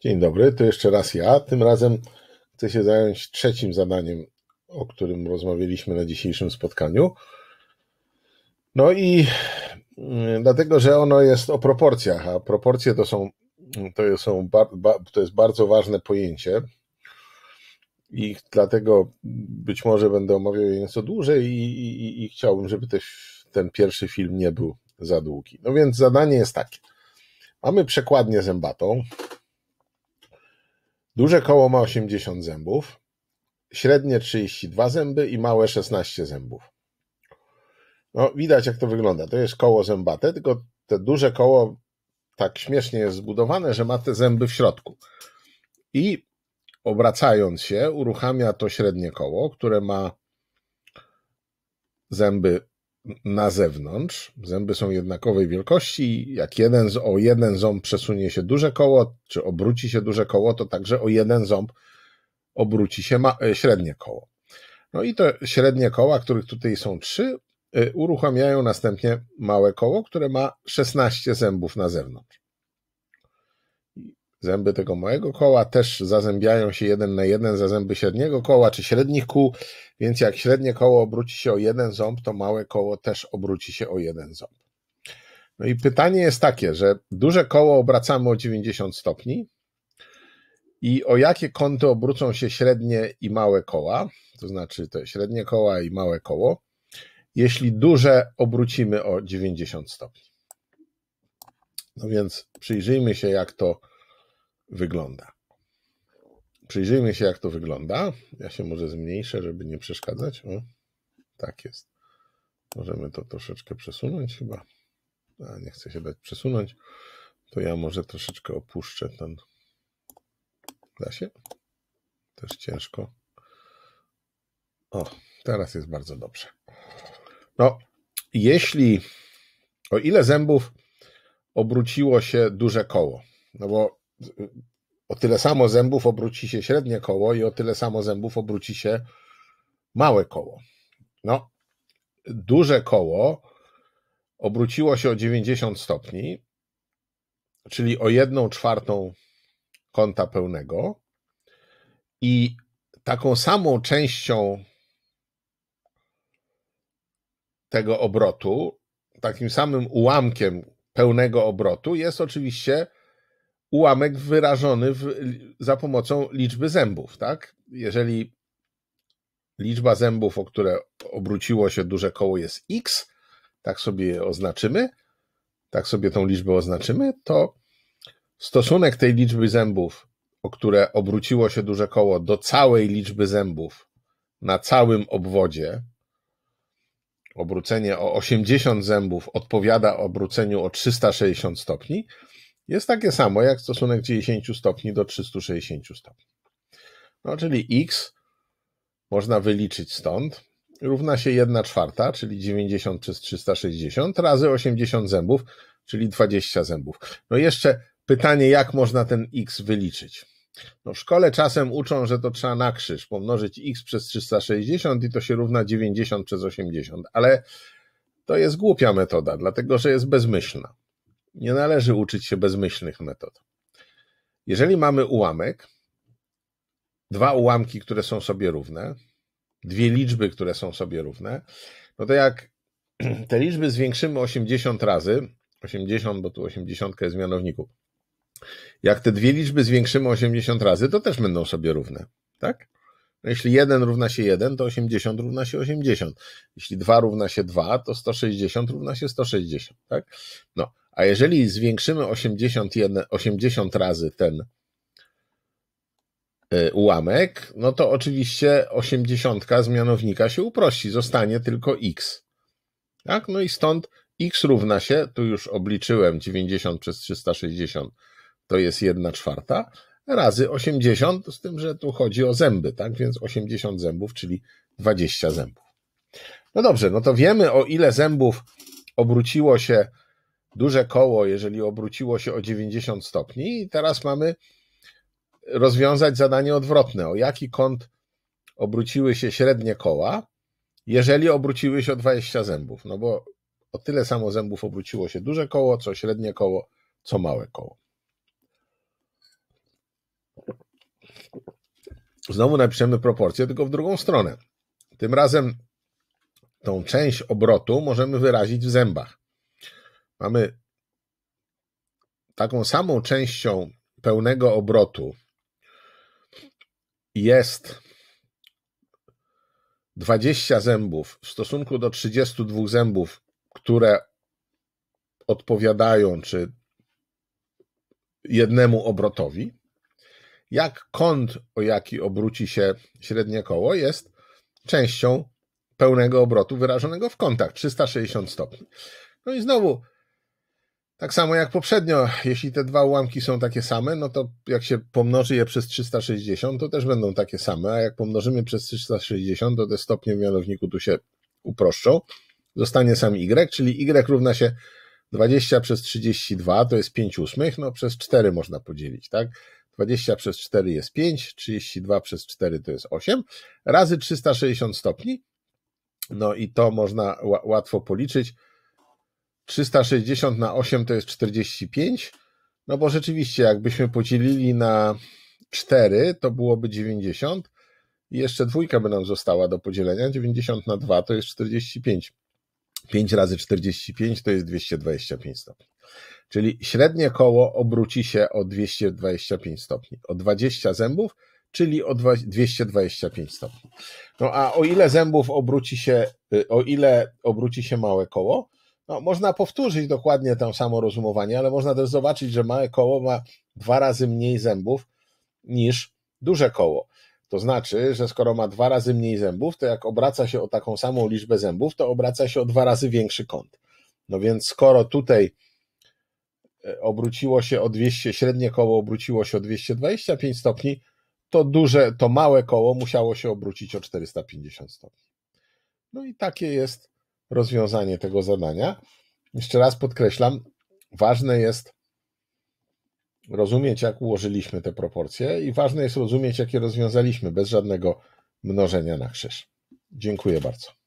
Dzień dobry, to jeszcze raz ja. Tym razem chcę się zająć trzecim zadaniem, o którym rozmawialiśmy na dzisiejszym spotkaniu. No i mm, dlatego, że ono jest o proporcjach, a proporcje to są, to są to jest bardzo ważne pojęcie. I dlatego być może będę omawiał je nieco dłużej i, i, i chciałbym, żeby ten pierwszy film nie był za długi. No więc zadanie jest takie. Mamy przekładnię zębatą, Duże koło ma 80 zębów, średnie 32 zęby i małe 16 zębów. No, widać jak to wygląda. To jest koło zębate, tylko te duże koło tak śmiesznie jest zbudowane, że ma te zęby w środku. I obracając się, uruchamia to średnie koło, które ma zęby na zewnątrz. Zęby są jednakowej wielkości. Jak jeden, o jeden ząb przesunie się duże koło, czy obróci się duże koło, to także o jeden ząb obróci się ma, e, średnie koło. No i to średnie koła, których tutaj są trzy, e, uruchamiają następnie małe koło, które ma 16 zębów na zewnątrz. Zęby tego małego koła też zazębiają się jeden na jeden za zęby średniego koła czy średnich kół, więc jak średnie koło obróci się o jeden ząb, to małe koło też obróci się o jeden ząb. No i pytanie jest takie, że duże koło obracamy o 90 stopni i o jakie kąty obrócą się średnie i małe koła, to znaczy te średnie koła i małe koło, jeśli duże obrócimy o 90 stopni. No więc przyjrzyjmy się, jak to wygląda. Przyjrzyjmy się, jak to wygląda. Ja się może zmniejszę, żeby nie przeszkadzać. O, tak jest. Możemy to troszeczkę przesunąć chyba. A, nie chcę się dać przesunąć. To ja może troszeczkę opuszczę ten. Da się? Też ciężko. O, teraz jest bardzo dobrze. No, jeśli o ile zębów obróciło się duże koło, no bo o tyle samo zębów obróci się średnie koło i o tyle samo zębów obróci się małe koło. No, duże koło obróciło się o 90 stopni, czyli o jedną czwartą kąta pełnego i taką samą częścią tego obrotu, takim samym ułamkiem pełnego obrotu jest oczywiście ułamek wyrażony w, za pomocą liczby zębów, tak? Jeżeli liczba zębów, o które obróciło się duże koło jest x, tak sobie je oznaczymy, tak sobie tą liczbę oznaczymy, to stosunek tej liczby zębów, o które obróciło się duże koło, do całej liczby zębów na całym obwodzie, obrócenie o 80 zębów odpowiada obróceniu o 360 stopni, jest takie samo jak stosunek 90 stopni do 360 stopni. No, czyli x można wyliczyć stąd, równa się 1 czwarta, czyli 90 przez 360, razy 80 zębów, czyli 20 zębów. No jeszcze pytanie, jak można ten x wyliczyć? No w szkole czasem uczą, że to trzeba na krzyż pomnożyć x przez 360 i to się równa 90 przez 80, ale to jest głupia metoda, dlatego że jest bezmyślna. Nie należy uczyć się bezmyślnych metod. Jeżeli mamy ułamek, dwa ułamki, które są sobie równe, dwie liczby, które są sobie równe, no to jak te liczby zwiększymy 80 razy, 80, bo tu 80 jest w mianowniku, jak te dwie liczby zwiększymy 80 razy, to też będą sobie równe, tak? Jeśli 1 równa się 1, to 80 równa się 80. Jeśli 2 równa się 2, to 160 równa się 160, tak? No, a jeżeli zwiększymy 81, 80 razy ten y, ułamek, no to oczywiście 80 z mianownika się uprości, zostanie tylko x. Tak? No i stąd x równa się, tu już obliczyłem 90 przez 360, to jest 1 czwarta, razy 80, z tym, że tu chodzi o zęby, tak? Więc 80 zębów, czyli 20 zębów. No dobrze, no to wiemy o ile zębów obróciło się duże koło, jeżeli obróciło się o 90 stopni. I teraz mamy rozwiązać zadanie odwrotne. O jaki kąt obróciły się średnie koła, jeżeli obróciły się o 20 zębów? No bo o tyle samo zębów obróciło się duże koło, co średnie koło, co małe koło. Znowu napiszemy proporcję, tylko w drugą stronę. Tym razem tą część obrotu możemy wyrazić w zębach. Mamy taką samą częścią pełnego obrotu jest 20 zębów w stosunku do 32 zębów, które odpowiadają czy jednemu obrotowi, jak kąt, o jaki obróci się średnie koło, jest częścią pełnego obrotu wyrażonego w kątach 360 stopni. No i znowu, tak samo jak poprzednio, jeśli te dwa ułamki są takie same, no to jak się pomnoży je przez 360, to też będą takie same, a jak pomnożymy przez 360, to te stopnie w mianowniku tu się uproszczą. Zostanie sam y, czyli y równa się 20 przez 32 to jest 5 ósmych, no przez 4 można podzielić, tak? 20 przez 4 jest 5, 32 przez 4 to jest 8, razy 360 stopni, no i to można łatwo policzyć. 360 na 8 to jest 45, no bo rzeczywiście jakbyśmy podzielili na 4, to byłoby 90 i jeszcze dwójka by nam została do podzielenia, 90 na 2 to jest 45. 5 razy 45 to jest 225 stopni. Czyli średnie koło obróci się o 225 stopni. O 20 zębów, czyli o 225 stopni. No a o ile zębów obróci się, y, o ile obróci się małe koło, no, można powtórzyć dokładnie to samo rozumowanie, ale można też zobaczyć, że małe koło ma dwa razy mniej zębów niż duże koło. To znaczy, że skoro ma dwa razy mniej zębów, to jak obraca się o taką samą liczbę zębów, to obraca się o dwa razy większy kąt. No więc skoro tutaj obróciło się o 200, średnie koło obróciło się o 225 stopni, to duże, to małe koło musiało się obrócić o 450 stopni. No i takie jest rozwiązanie tego zadania. Jeszcze raz podkreślam, ważne jest rozumieć, jak ułożyliśmy te proporcje i ważne jest rozumieć, jakie rozwiązaliśmy bez żadnego mnożenia na krzyż. Dziękuję bardzo.